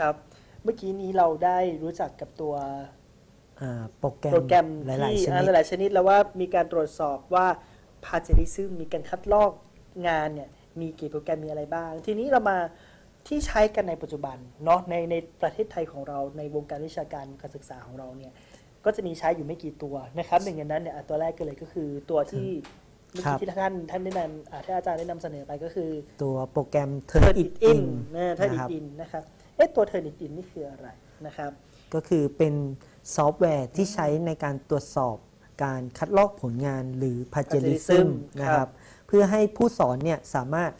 ครับ เมื่อกี้นี้เราได้รู้จักกับตัวอ่าโปรแกรมโปรแกรมหลายที่ๆชอ่านิดหลายๆชนิดแล้วว่ามีการตรวจสอบว่าพาเจริซึมมีการคัดลอกงานเนี่ยมีกี่โปรแกรมมีอะไรบ้าง ทีนี้เรามาที่ใช้กันในปัจจุบันเนาะในในประเทศไทยของเราในวงการวิชาการการศึกษาของเราเนี่ยก็จะมีใช้อยู่ไม่กี่ตัวนะครับหนึ่งในนั้นเนี่ยอะตัวแรกกันเลยก็คือตัวที่เมื่อครักี้บที่ท่านท่านได้นำอ่าที่อาจารย์ได้นำเสนอไปก็คือ ตัวโปรแกรม Turn Turn it It in In นะ Turn นะ it ครับ in นะครับเอ๊ะตัว Turn it in นี่คืออะไรนะครับ ก็คือเป็นซอฟต์แวร์ที่ใช้ในการตรวจสอบการคัดลอกผลงานหรือ plagiarism plagiarism นะครับครับเพื่อให้ผู้สอนเนี่ยสามารถ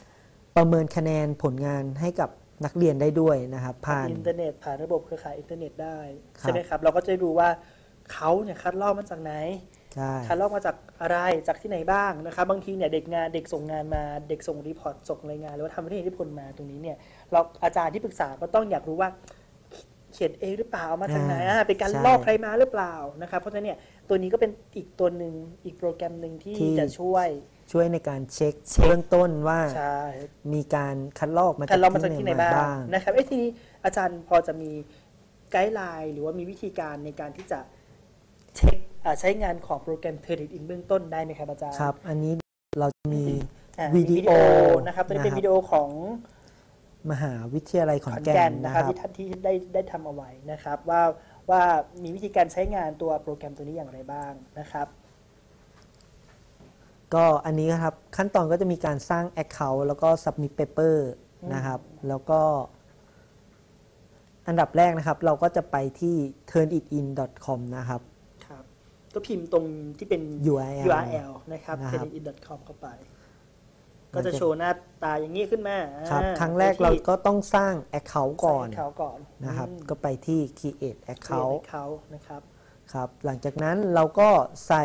ประเมินคะแนนผลงานให้กับนักเรียนได้ด้วยนะครับ ผ่านอินเทอร์เน็ตผ่านระบบเครือข่ายอินเทอร์เน็ตได้ครับใช่ไหมครับ เราก็จะดูว่าเขาเนี่ยคัดลอกมาจากไหนใช่คัดลอกมาจากอะไรจากที่ไหนบ้างนะครับ บางทีเนี่ยเด็กงานเด็กส่งงานมาเด็กส่ง report ส่งรายงานหรือว่าทำวิทยานิพนธ์มาตรงนี้เนี่ย เราอาจารย์ที่ปรึกษาก็ต้องอยากรู้ว่าเขียนเองหรือเปล่าเอามาจากไหนอะเป็นการลอกใครมาหรือเปล่านะครับ เพราะฉะนั้นเนี่ยตัวนี้ก็เป็นอีกตัวหนึ่งอีกโปรแกรมหนึ่งที่จะช่วย ช่วยในการเช็คเช็คเบื้องต้นว่าใช่มีการคัดลอกมาคัดลอกมาจากที่ไหนบ้างบ้าง นะครับเอ้ทีนี้อาจารย์พอจะมี guideline หรือว่ามีวิธีการในการที่จะเช็คอ่าใช้งานของโปรแกรม t u r n i t in เบื้องต้นได้ไหมครับอาจารย์ครับ อันนี้เราจะมีอ่าวิดีโอนะครับตัวนี้เป็นนะครับวิดีโอของ มหาวิทยาลัยขขอนอนแก่แก่นนนะนะคครัรับบที่ท่านที่ได้ได้ทำเอาไว้นะครับ ว่าว่ามีวิธีการใช้งานตัวโปรแกรมตัวนี้อย่างไรบ้างนะครับ ก็อันนี้ครับขั้นตอนก็จะมีการสร้าง Account แล้วก็ Submit Paper อืมนะครับ แล้วก็ อันดับแรกนะครับ เราก็จะไปที่ turnitin.com นะครับครับ ก็พิมพ์ตรงที่เป็น URL URL นะครับนะ t ค u รับ r n i t in com เข้าไป ก็จะโชว์หน้าตาอย่างนี้ขึ้นมาครับอ่าครั้งแรกไปที่เราก็ต้องสร้าง Account ก่อนใส่เขาก่อนนะครับอืมก็ไปที่ Create Account เขานะครับครับ หลังจากนั้นเราก็ใส่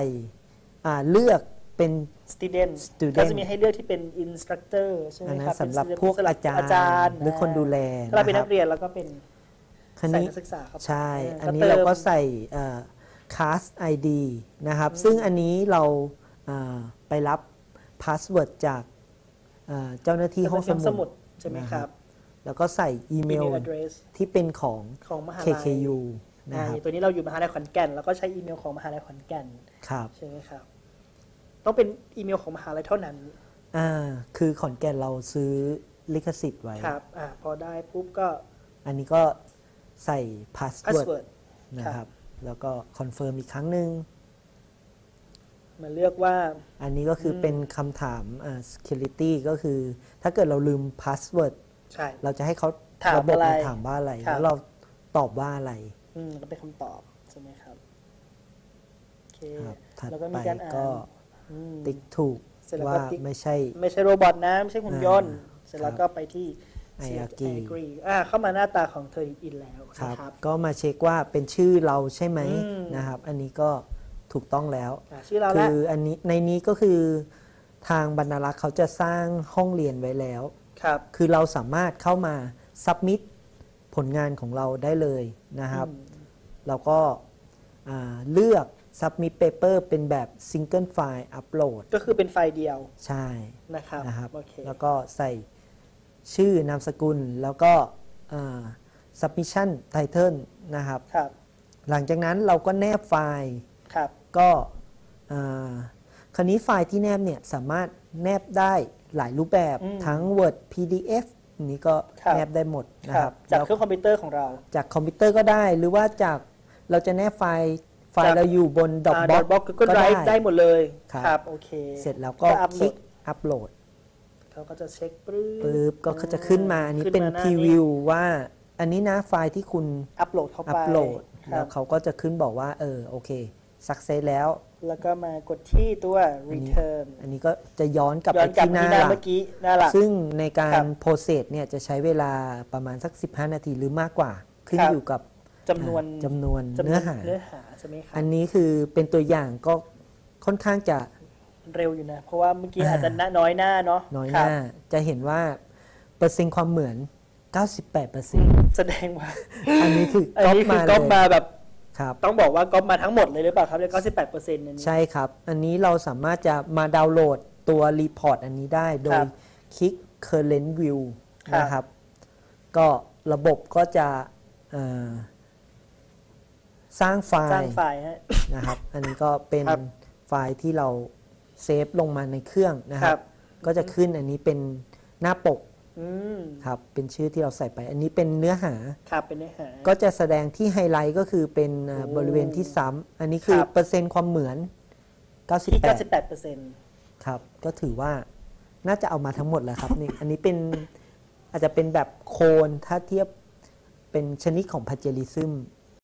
อ่าเลือกเป็น student student ก็จะมีให้เลือกที่เป็น instructor ใช่ไหมอันนั้ครับนสำหรับเป็นพวกสำหอาจารย์อาจารย์ หรือคนดูแลถ้าเราเป็นนะคนัรับกเรียนแล้วก็เป็นคันใส่นี้นักศึกษาครับใช่เอันนี้ติมเราก็ใส่เอ่อ class ID นะครับ ซึ่งอันนี้เราอ่าไปรับ password จากเอ่อ เจ้าหน้าที่ห้องสสมุมุดดใช่ไหมครับ แล้วก็ใส่อีเมล email address ที่เป็นของของมหาลัย KKU นะอ่าครับตัวนี้เราอยู่มหาลัยขอนแก่น แล้วก็ใช้อีเมลของมหาลัยขอนแก่นครับใช่ไหมครับ ต้องเป็นอีเมลของมหาลัยเท่านั้นอ่าคือขอนแก่นเราซื้อลิขสิทธิ์ไว้ครับอ่าพอได้ปุ๊บก็ อันนี้ก็ใส่ password password นะครับ แล้วก็ confirm อีกครั้งหนึ่ง มาเลือกว่า อันนี้ก็คืออมเป็นคำถามอ่า security ก็คือ ถ้าเกิดเราลืม password ใช่ เราจะให้เขาถามระบบอะไรมันถามว่าอะไร ครับ แล้วเราตอบว่าอะไร อืมก็เป็นคำตอบ ใช่ไหมครับโอเคครับถัดแล้วก็ไปมีการอ่านก็อืม ติ๊กถูกเสร็จแล้วก็ว่าติ๊ก ไม่ใช่ ไม่ใช่โรบอทนะ ไม่ใช่หุ่นยนต์ อ่าเสร็จแล้วครับก็ไปที่ I Select agree agree อ่าเข้ามาหน้าตาของเธออินแล้วครับ นะครับ ก็มาเช็คว่าเป็นชื่อเราใช่ไหมอืม นะครับ อันนี้ก็ ถูกต้องแล้วอ่าชื่อเราคืแล้วออันนี้ในนี้ก็คือทางบรรณารักษ์เขาจะสร้างห้องเรียนไว้แล้วครับคือเราสามารถเข้ามา submit ผลงานของเราได้เลยนะครับอืมเราก็อ่าเลือก submit paper เป็นแบบ single file upload ก็คือเป็นไฟล์เดียว ใช่นะครับนะครับโอเคแล้วก็ใส่ชื่อนามสกุลแล้วก็อ่า submission title นะครับครับ หลังจากนั้นเราก็แนบไฟล์ ครับ ก็อ่าคราวนี้ไฟล์ที่แนบเนี่ยสามารถแนบได้หลายรูปแบบอืมทั้ง Word PDF อันนี้ก็ครับแนบได้หมดนะคครัรับบจากแล้วเครื่องคอมพิวเตอร์ของเรา จากคอมพิวเตอร์ก็ได้ หรือว่าจากเราจะแนบไฟล์ไฟจาล์กเราอยู่บนอ่า Dropbox Dropbox ก็ Drive ได้หมดเลยครับครับโอเค เสร็จแล้วก็อัพคโหลลิดกอัปโหลดเขาก็จะเช็คปรื๊บปุ๊บก็จะขึ้นมาอันนี้เป็นขึ้มาหาพรีวิวว่า อันนี้นะไฟล์ที่คุณอัพโหลดเข้าอัไปปโหลดคแล้รัวบเขาก็จะขึ้นบอกว่าเออโอเค สักเซสแล้ว แล้วก็มากดที่ตัวอันนี้ return อันนี้ก็จะย้อนกลับย้ไปอนกลับที่หน้าที่หน้าหลัเมื่กอกี้หน้าหลัก ซึ่งในกาครัรบโปรเซสเนี่ยจะใช้เวลาประมาณสัก 15 นาทีหรือมากกว่า ขึ้นครับอยู่กับจำนวนอ่าจำนวนจำนเนื้วอนหา เนื้อหาใช่ไหมครัอับนนี้คือเป็นตัวอย่างก็ค่อนข้างจะ เร็วอยู่นะ เพราะว่าเมื่อกี้อ่าอาจจะน้อยหน้าเนาะน้อยหครัน้าบจะเห็นว่า เปอร์เซ็นต์ความเหมือน 98%แสดงว่าอันนี้คืออันก๊อปนี้คืมาอเลก๊อปมายแบบ ครับต้องบอกว่าก๊อปมาทั้งหมดเลยหรือเปล่าครับเนี่ย98เปอร์เซ็นต์นี้ใช่ครับ อันนี้เราสามารถจะมาดาวน์โหลดตัว report อันนี้ได้โดยครับคลิก current view ครับนะครับ ก็ระบบก็จะเอ่อสร้างไฟล์สร้างไฟล์ฮะนะครับ อันนี้ก็เป็นครับไฟล์ที่เราเซฟลงมาในเครื่องนะคครับก็จะขึ้นอันนี้เป็นหน้าปกอืม ครับเป็นชื่อที่เราใส่ไป อันนี้เป็นเนื้อหาครับเป็นเนื้อหา ก็จะแสดงที่ไฮไลท์ก็คือเป็นเอ่อโอ้บริเวณที่ซ้ำอันนี้คือครับเปอร์เซ็นต์ความเหมือนที่98 98เปอร์เซ็นต์ครับ ก็ถือว่าน่าจะเอามาทั้งหมดแล้วครับนี่อันนี้เป็นอาจจะเป็นแบบโคนถ้าเทียบเป็นชนิดของพาเจลิซึม